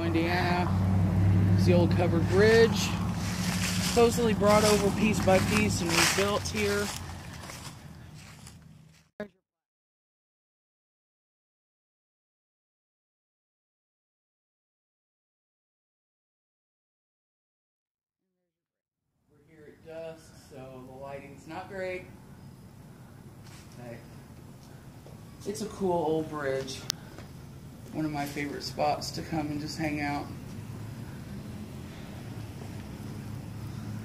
Indiana. It's the old covered bridge. Supposedly brought over piece by piece and rebuilt here. We're here at dusk, so the lighting's not great. But it's a cool old bridge. One of my favorite spots to come and just hang out.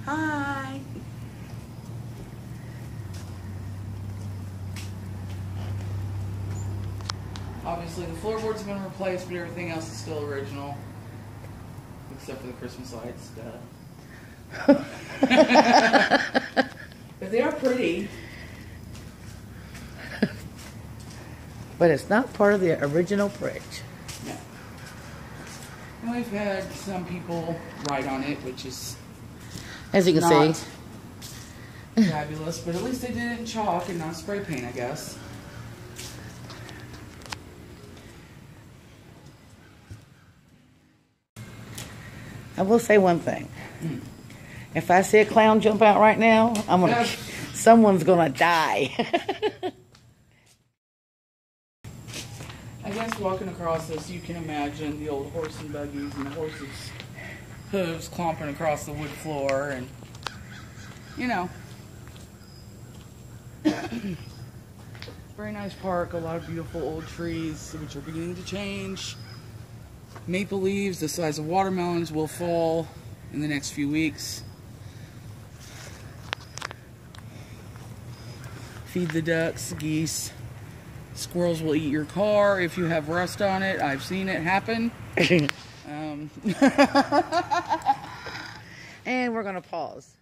Hi. Obviously, the floorboards have been replaced, but everything else is still original. Except for the Christmas lights, duh. but they are pretty. But it's not part of the original bridge. Yeah. And we've had some people write on it, which is As you can not see. fabulous, but at least they did it in chalk and not spray paint, I guess. I will say one thing. Hmm. If I see a clown jump out right now, I'm gonna Yeah. someone's gonna die. I guess walking across this, you can imagine the old horse and buggies and the horses' hooves clomping across the wood floor, and you know. Very nice park, a lot of beautiful old trees, which are beginning to change. Maple leaves the size of watermelons will fall in the next few weeks. Feed the ducks, geese. Squirrels will eat your car if you have rust on it. I've seen it happen. Um, and we're gonna pause.